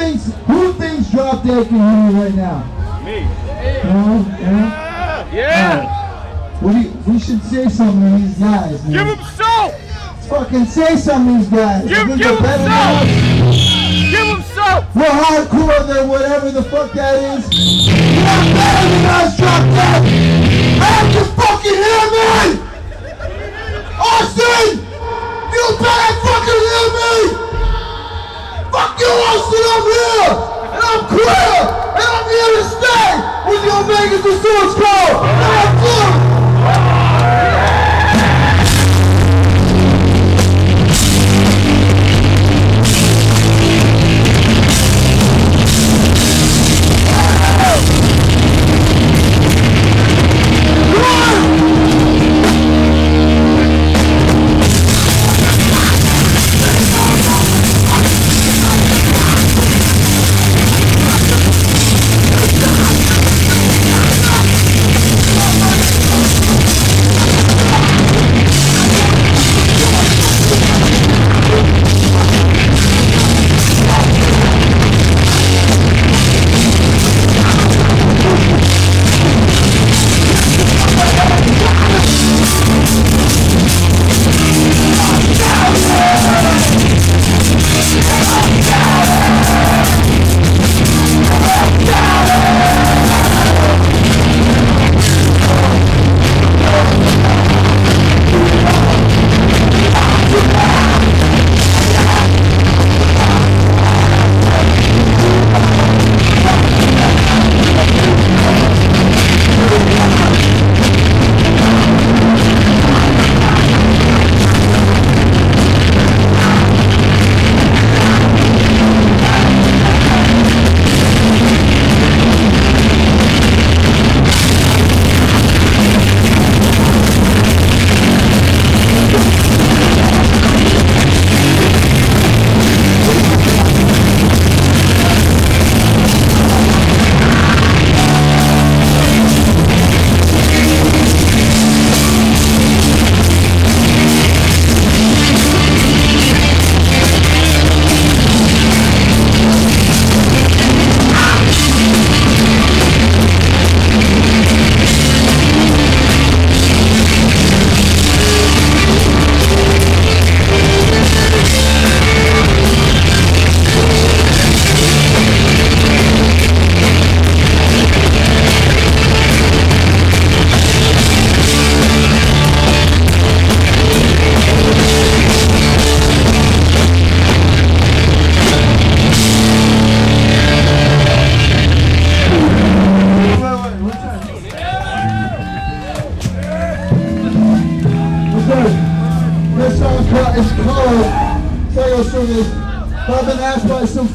thinks who thinks Drop Dead can hear me right now? Me. Yeah? Yeah. What do you, we should say something to these guys, man. Give him soap. Fucking say something to these guys. Give, give they're him better than soap. us. Give him soap. We're hardcore than whatever the fuck that is. You're not better than us, Drop Dead! Have to fucking hear me! Austin! You better fucking hear me! Fuck you, Austin, I'm here! And I'm clear! And I'm here to stay with the of Source Code! And I'm good!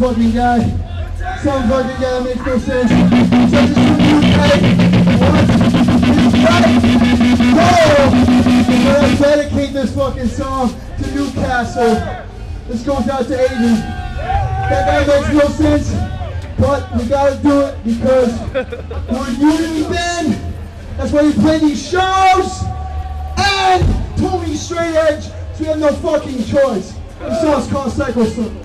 Fucking guy, some fucking guy makes no sense. So this is from UK, what? It's right, go! I'm dedicate this fucking song to Newcastle. This goes out to Aiden. That guy makes no sense, but we gotta do it because we're a unity band. That's why we play these shows. And Tony Straight Edge, so we have no fucking choice. This song's called Psycho Circle.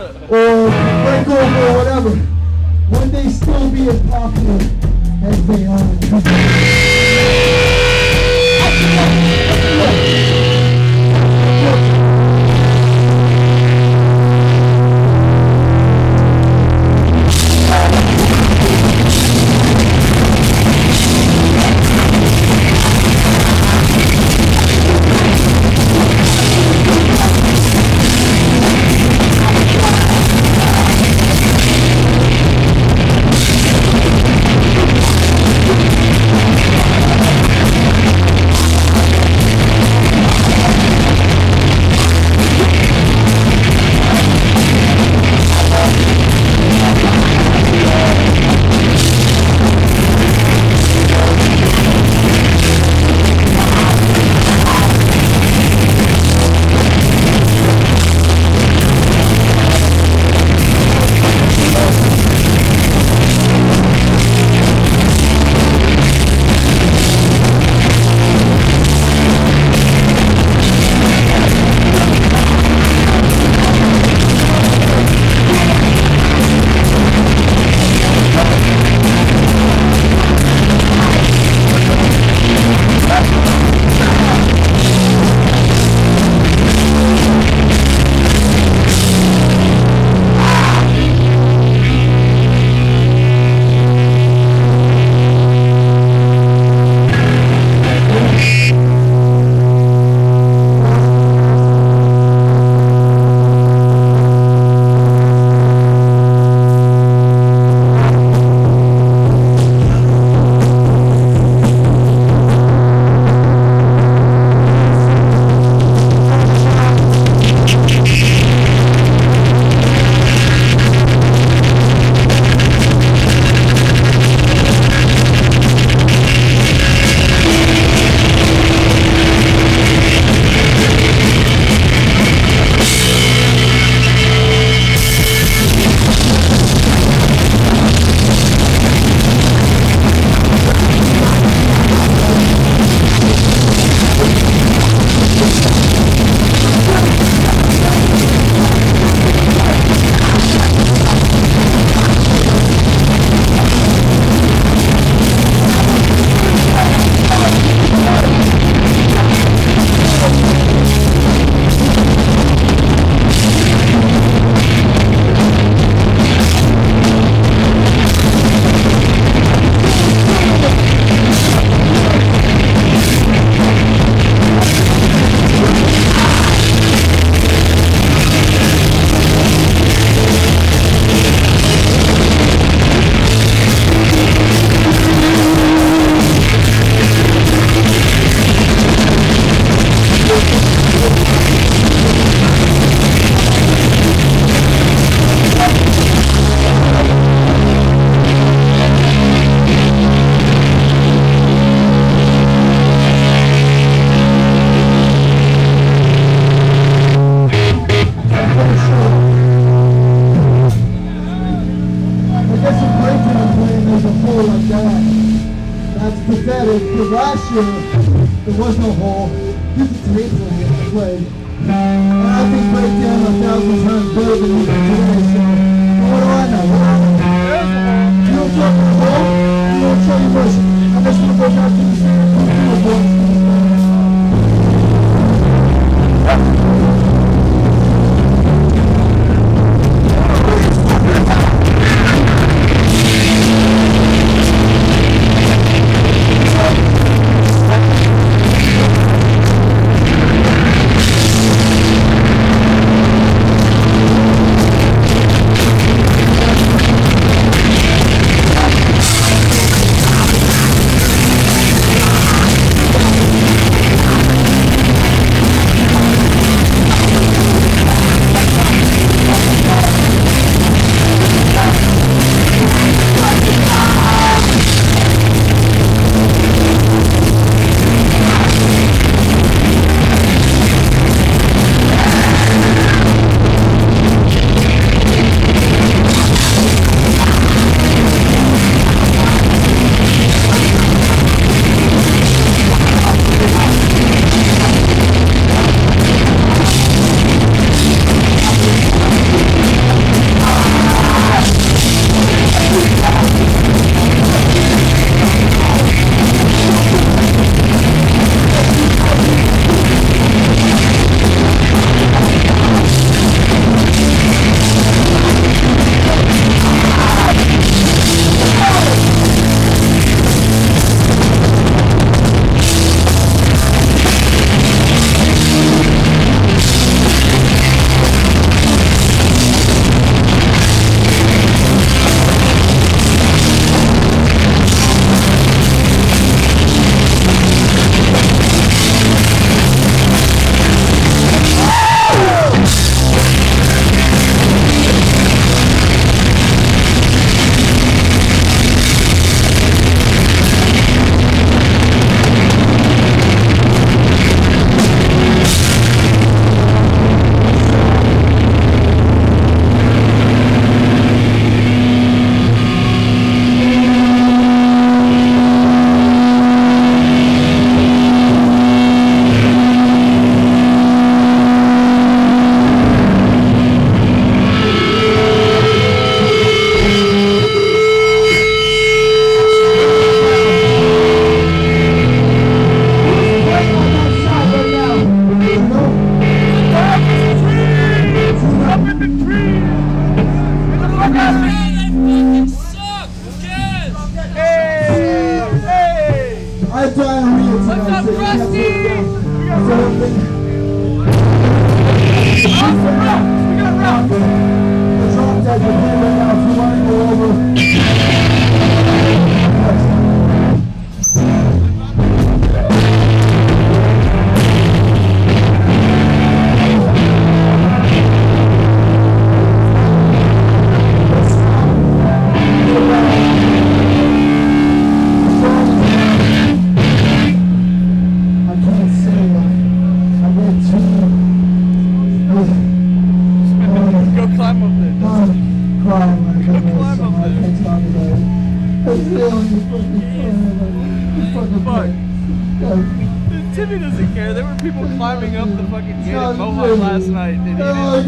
or break over or whatever, would they still be as popular as they are?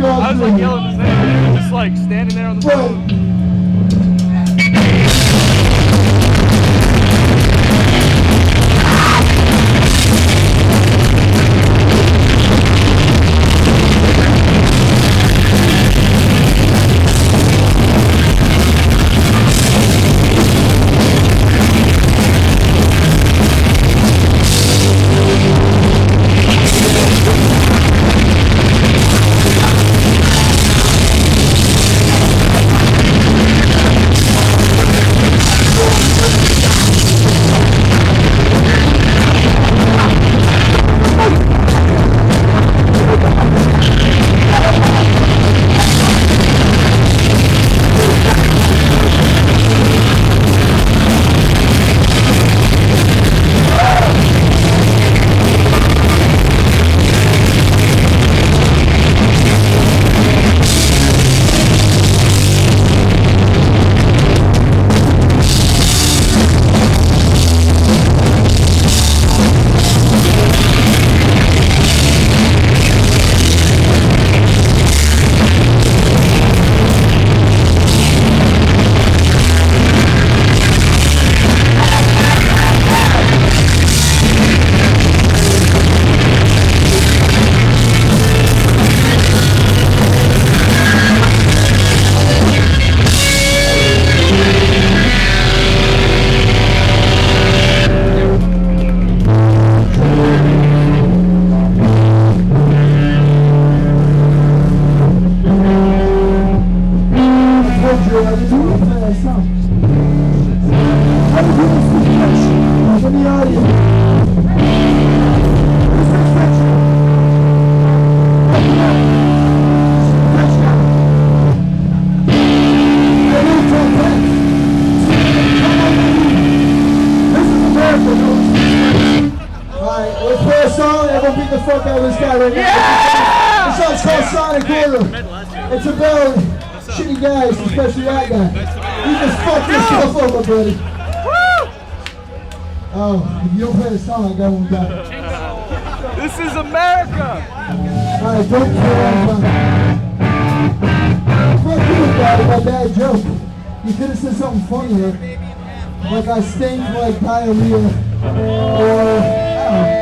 I was like yelling his name, and he was just like standing there on the phone. fuck out this guy right now. Yeah! This song's called Sonic Order. It's about shitty guys, especially that guy. You just fucked yourself up, my buddy. Oh, if you don't play the song, I got one back. This is America! Alright, don't care. Fuck you buddy. My bad joke. You could have said something funnier. Like I stink like diarrhea. Or, I don't know.